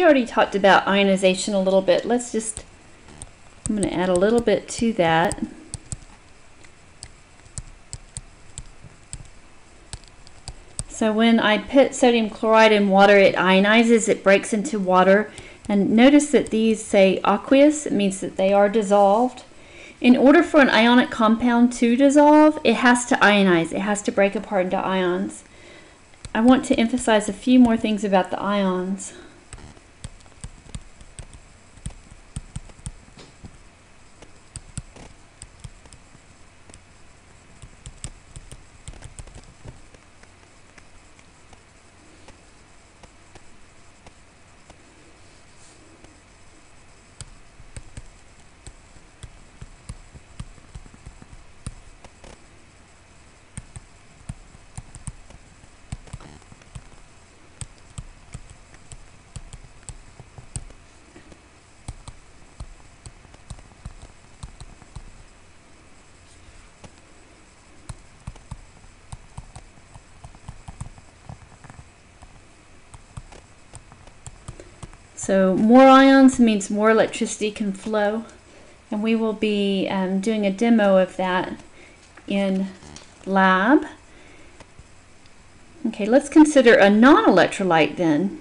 we already talked about ionization a little bit. Let's just, I'm going to add a little bit to that. So when I put sodium chloride in water, it ionizes, it breaks into water. And notice that these say aqueous, it means that they are dissolved. In order for an ionic compound to dissolve, it has to ionize, it has to break apart into ions. I want to emphasize a few more things about the ions. So more ions means more electricity can flow. And we will be um, doing a demo of that in lab. Okay, let's consider a non-electrolyte then.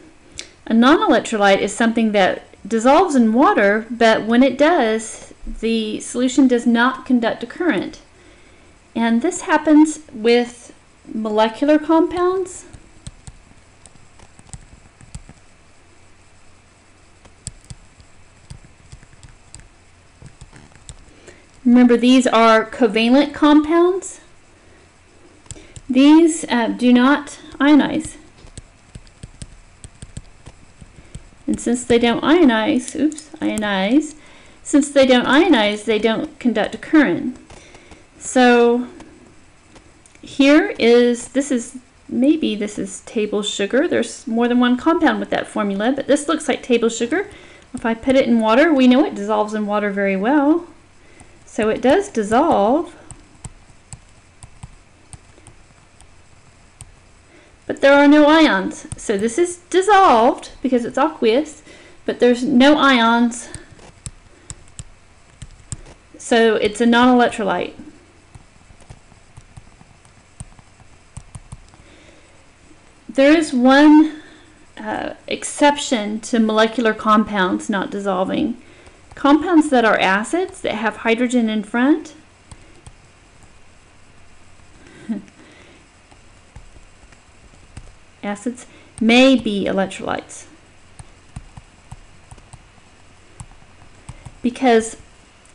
A non-electrolyte is something that dissolves in water, but when it does, the solution does not conduct a current. And this happens with molecular compounds Remember, these are covalent compounds. These uh, do not ionize. And since they don't ionize, oops, ionize, since they don't ionize, they don't conduct a current. So here is, this is, maybe this is table sugar. There's more than one compound with that formula, but this looks like table sugar. If I put it in water, we know it dissolves in water very well. So it does dissolve, but there are no ions. So this is dissolved because it's aqueous, but there's no ions. So it's a non-electrolyte. There is one uh, exception to molecular compounds not dissolving. Compounds that are acids that have hydrogen in front. Acids may be electrolytes. Because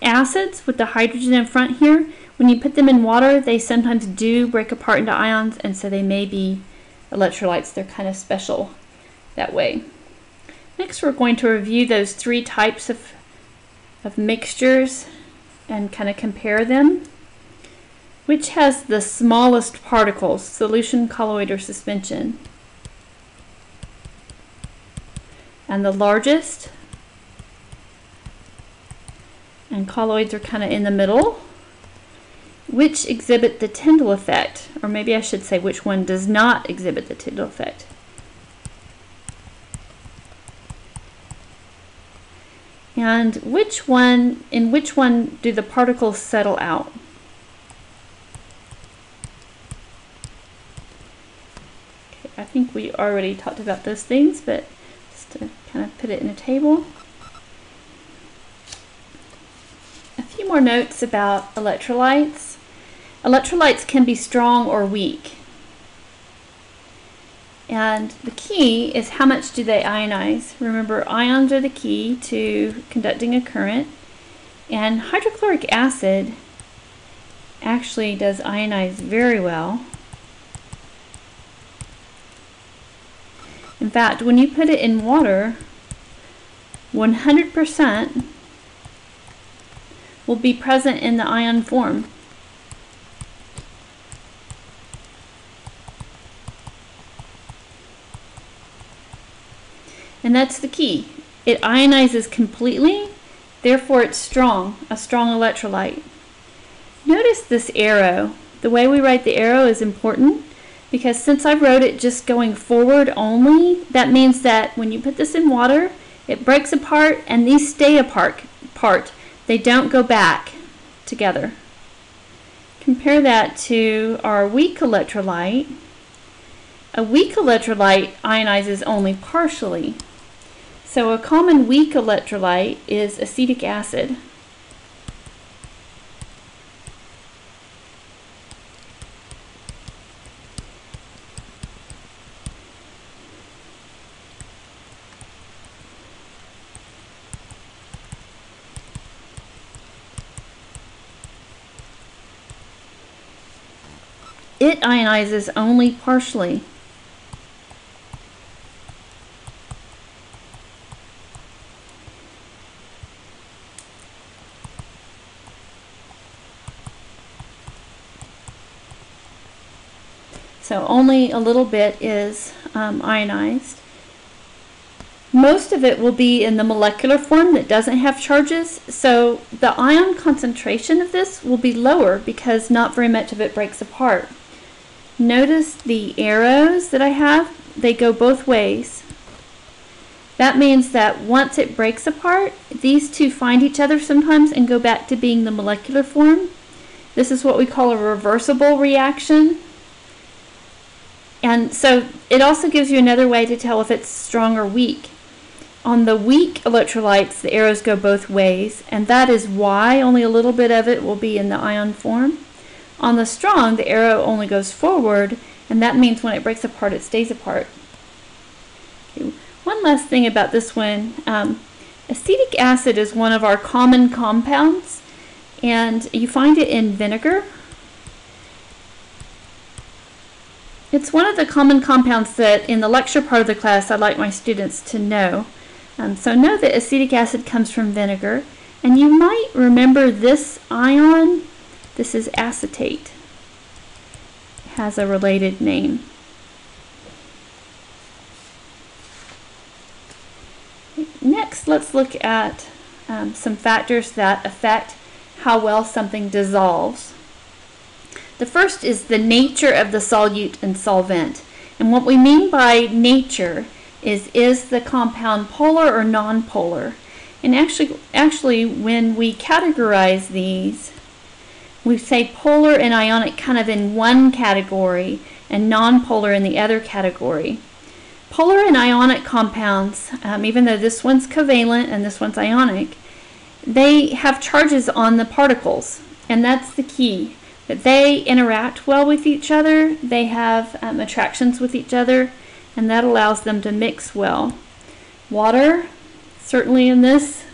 acids with the hydrogen in front here when you put them in water they sometimes do break apart into ions and so they may be electrolytes. They're kind of special that way. Next we're going to review those three types of of mixtures and kind of compare them. Which has the smallest particles, solution, colloid, or suspension? And the largest? And colloids are kind of in the middle. Which exhibit the Tyndall effect? Or maybe I should say which one does not exhibit the Tyndall effect? And which one, in which one do the particles settle out? Okay, I think we already talked about those things, but just to kind of put it in a table. A few more notes about electrolytes. Electrolytes can be strong or weak. And the key is how much do they ionize? Remember, ions are the key to conducting a current. And hydrochloric acid actually does ionize very well. In fact, when you put it in water, 100% will be present in the ion form. And that's the key. It ionizes completely, therefore it's strong, a strong electrolyte. Notice this arrow. The way we write the arrow is important because since I wrote it just going forward only, that means that when you put this in water, it breaks apart and these stay apart. Part. They don't go back together. Compare that to our weak electrolyte. A weak electrolyte ionizes only partially. So a common weak electrolyte is acetic acid. It ionizes only partially. So only a little bit is um, ionized. Most of it will be in the molecular form that doesn't have charges, so the ion concentration of this will be lower because not very much of it breaks apart. Notice the arrows that I have, they go both ways. That means that once it breaks apart, these two find each other sometimes and go back to being the molecular form. This is what we call a reversible reaction. And so it also gives you another way to tell if it's strong or weak. On the weak electrolytes, the arrows go both ways, and that is why only a little bit of it will be in the ion form. On the strong, the arrow only goes forward, and that means when it breaks apart, it stays apart. Okay. One last thing about this one. Um, acetic acid is one of our common compounds, and you find it in vinegar. It's one of the common compounds that in the lecture part of the class I'd like my students to know. Um, so know that acetic acid comes from vinegar, and you might remember this ion this is acetate. It has a related name. Next, let's look at um, some factors that affect how well something dissolves. The first is the nature of the solute and solvent. And what we mean by nature is is the compound polar or nonpolar? And actually, actually when we categorize these, we say polar and ionic kind of in one category and nonpolar in the other category. Polar and ionic compounds, um, even though this one's covalent and this one's ionic, they have charges on the particles, and that's the key. That they interact well with each other, they have um, attractions with each other, and that allows them to mix well. Water, certainly in this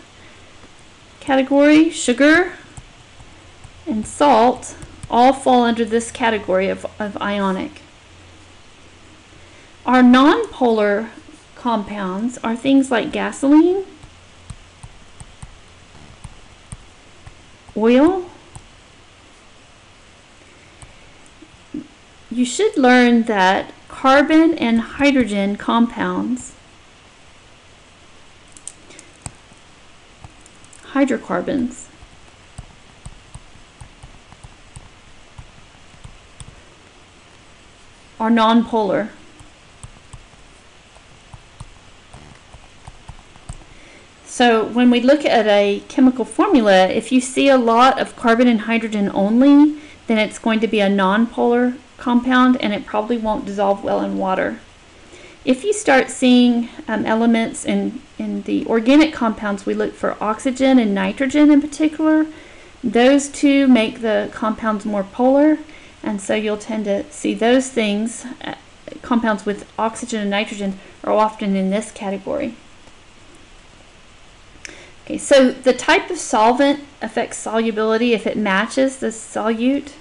category. Sugar, and salt all fall under this category of, of ionic. Our nonpolar compounds are things like gasoline, oil. You should learn that carbon and hydrogen compounds, hydrocarbons, are nonpolar. So when we look at a chemical formula, if you see a lot of carbon and hydrogen only, then it's going to be a nonpolar compound and it probably won't dissolve well in water. If you start seeing um, elements in, in the organic compounds, we look for oxygen and nitrogen in particular. Those two make the compounds more polar and so you'll tend to see those things, uh, compounds with oxygen and nitrogen, are often in this category. Okay, so the type of solvent affects solubility. If it matches the solute,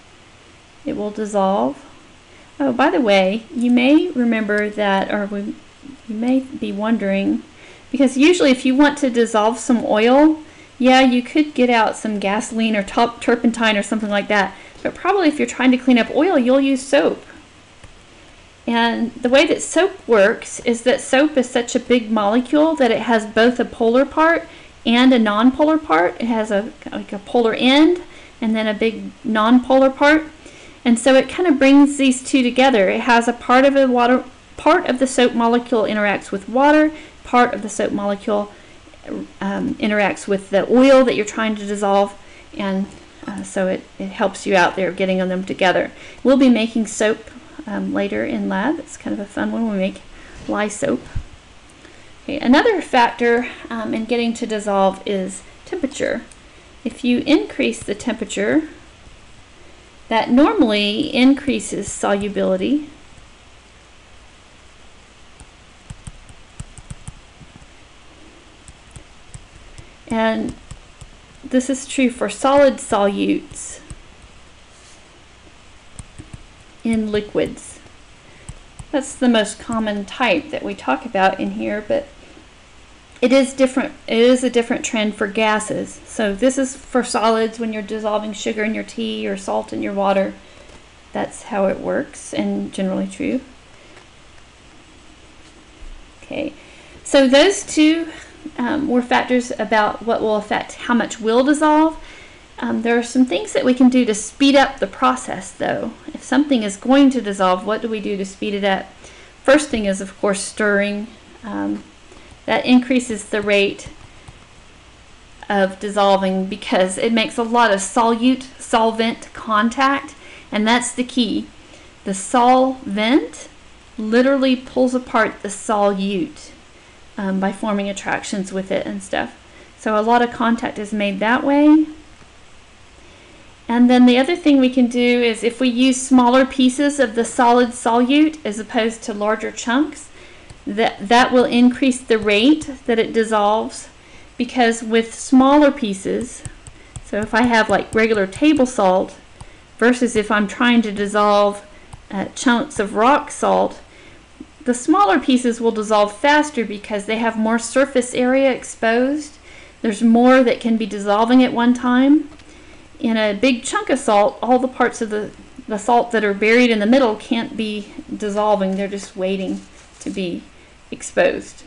it will dissolve. Oh, by the way, you may remember that, or we, you may be wondering, because usually if you want to dissolve some oil, yeah, you could get out some gasoline or top turpentine or something like that. But probably if you're trying to clean up oil, you'll use soap. And the way that soap works is that soap is such a big molecule that it has both a polar part and a nonpolar part. It has a like a polar end and then a big nonpolar part. And so it kind of brings these two together. It has a part of the water, part of the soap molecule interacts with water, part of the soap molecule um, interacts with the oil that you're trying to dissolve, and uh, so it, it helps you out there getting them together. We'll be making soap um, later in lab. It's kind of a fun one. We make lye soap. Okay, another factor um, in getting to dissolve is temperature. If you increase the temperature, that normally increases solubility. And this is true for solid solutes in liquids. That's the most common type that we talk about in here, but it is different. It is a different trend for gases. So this is for solids when you're dissolving sugar in your tea or salt in your water. That's how it works and generally true. Okay, so those two um, were factors about what will affect how much will dissolve. Um, there are some things that we can do to speed up the process though. If something is going to dissolve, what do we do to speed it up? First thing is of course stirring. Um, that increases the rate of dissolving because it makes a lot of solute solvent contact and that's the key. The solvent literally pulls apart the solute um, by forming attractions with it and stuff. So a lot of contact is made that way. And then the other thing we can do is if we use smaller pieces of the solid solute as opposed to larger chunks, that, that will increase the rate that it dissolves because with smaller pieces, so if I have like regular table salt versus if I'm trying to dissolve uh, chunks of rock salt, the smaller pieces will dissolve faster because they have more surface area exposed. There's more that can be dissolving at one time. In a big chunk of salt, all the parts of the, the salt that are buried in the middle can't be dissolving. They're just waiting to be exposed.